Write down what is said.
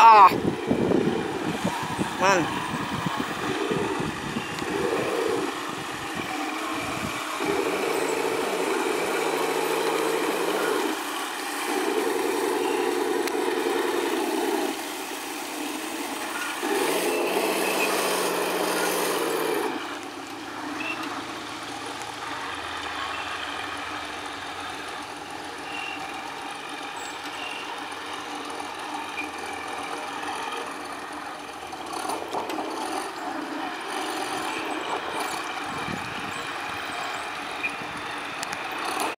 啊。慢。